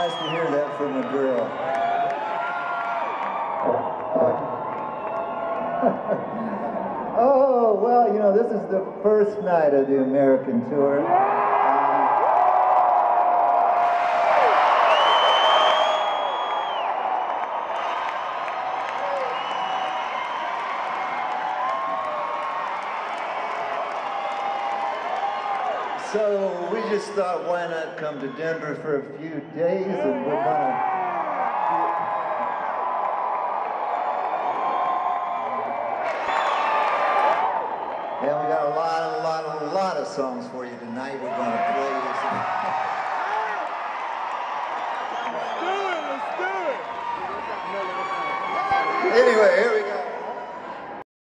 nice to hear that from a girl. oh, well, you know, this is the first night of the American tour. So we just thought, why not come to Denver for a few days and we're gonna. Yeah, we got a lot, a lot, a lot of songs for you tonight. We're gonna play you some. Let's do it. Let's do it. Anyway, here we